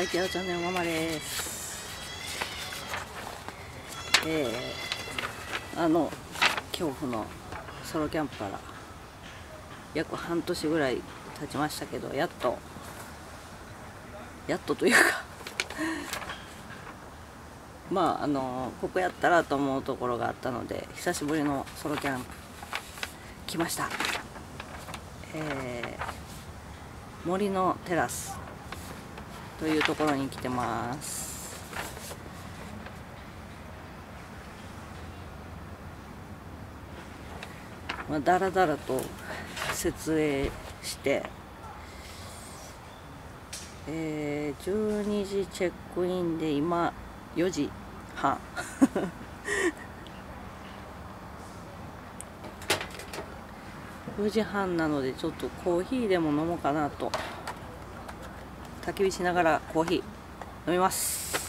サイティアチャンネルママですえー、あの恐怖のソロキャンプから約半年ぐらい経ちましたけどやっとやっとというか まああのここやったらと思うところがあったので久しぶりのソロキャンプ来ました。えー、森のテラス。というところに来てます。まあ、だらだらと設営してえー、12時チェックインで今4時半4時半なのでちょっとコーヒーでも飲もうかなと。焚き火しながらコーヒー飲みます。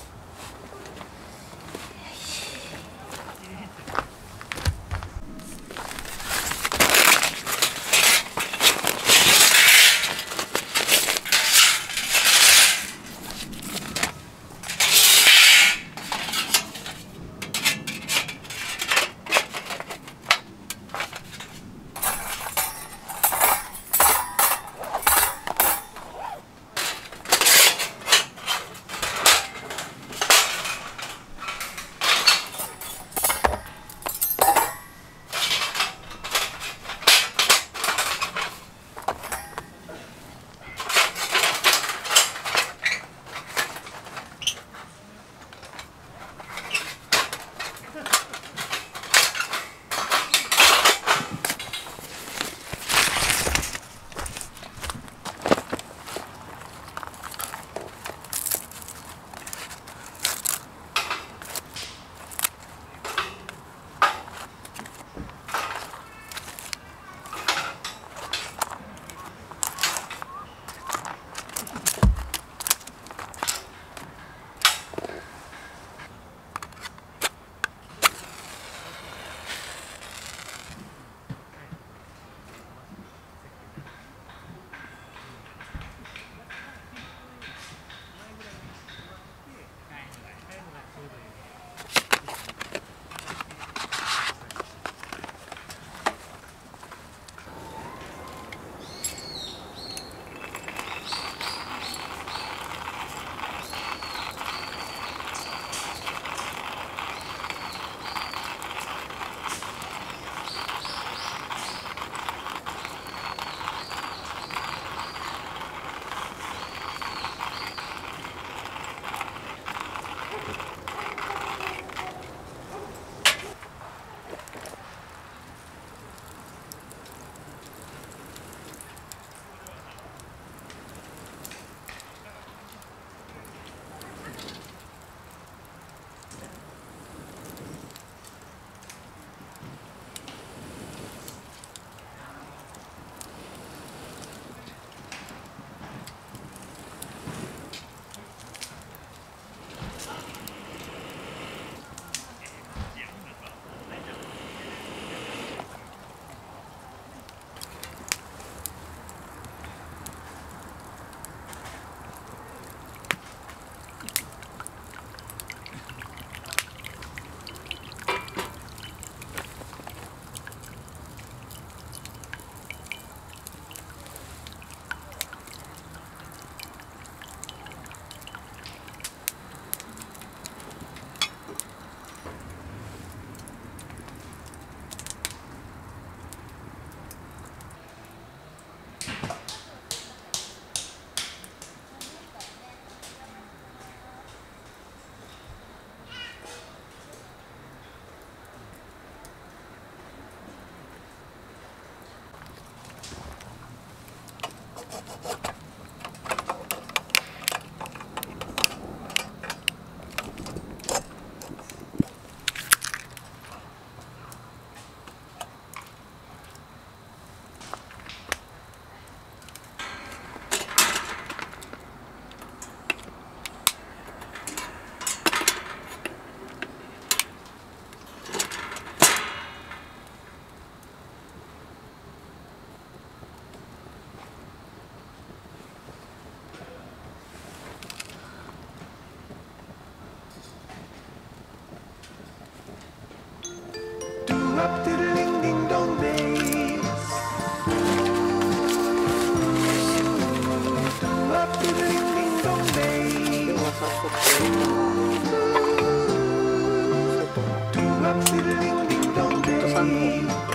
up to the ding ding. Ooh, up to the ding dong bass. Ooh, up to the ding dong bass.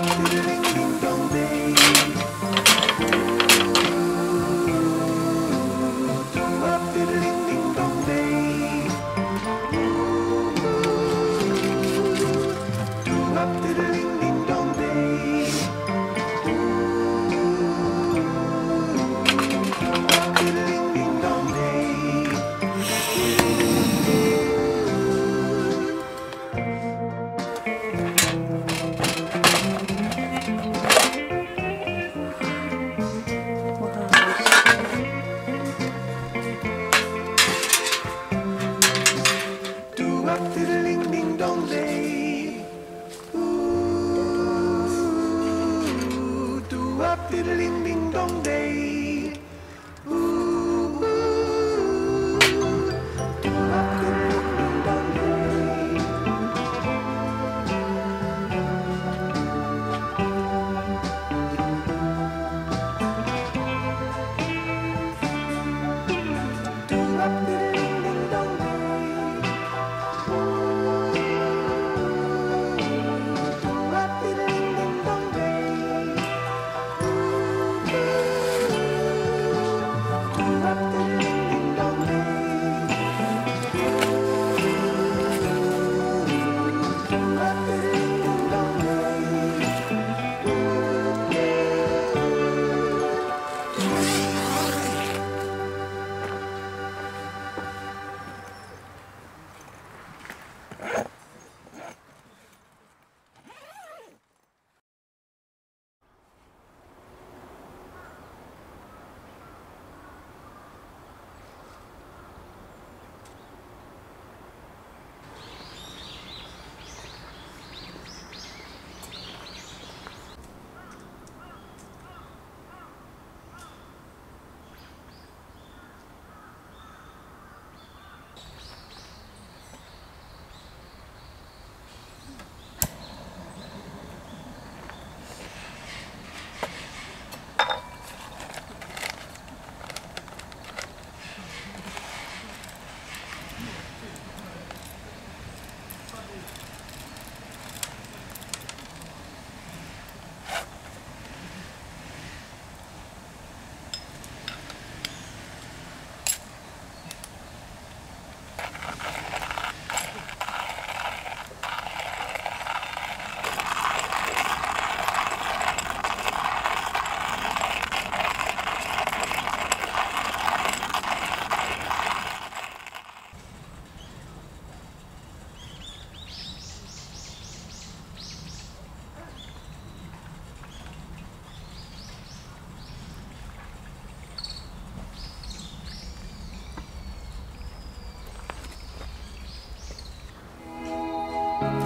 Música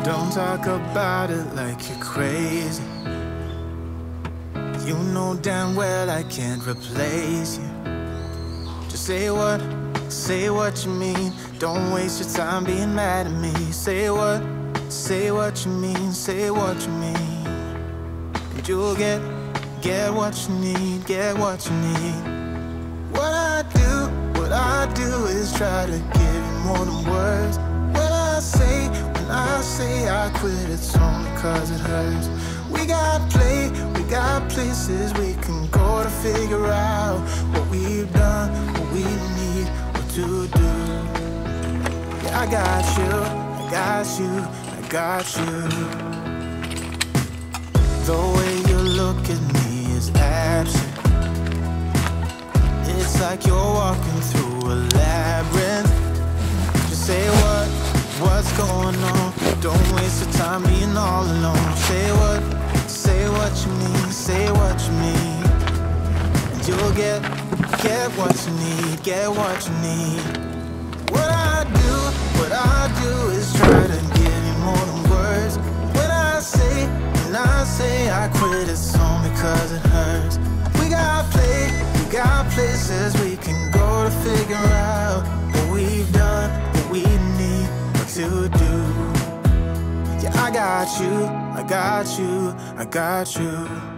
Don't talk about it like you're crazy. You know damn well I can't replace you. Just say what, say what you mean. Don't waste your time being mad at me. Say what, say what you mean, say what you mean. And you'll get, get what you need, get what you need. What I do, what I do is try to give you more than words. When I say I quit, it's only cause it hurts. We got play, we got places we can go to figure out what we've done, what we need, what to do. Yeah, I got you, I got you, I got you. The way you look at me is absent. It's like you're walking through a labyrinth. Just say no. Don't waste your time being all alone. Say what, say what you mean, say what you mean And you'll get, get what you need, get what you need. What I do, what I do got you, I got you, I got you.